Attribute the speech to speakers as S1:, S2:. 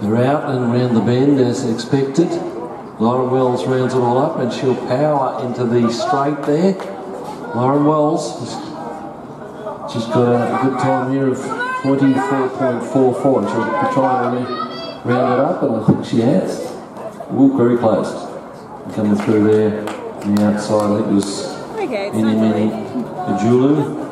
S1: They're out and around the bend as expected. Lauren Wells rounds it all up and she'll power into the straight there. Lauren Wells, she's got a good time here of 24.44 and she'll be trying to round it up and I think she has. Ooh, very close. Coming through there on the outside, I think it was
S2: Okay, it's
S1: Mini
S2: not.
S1: Julu.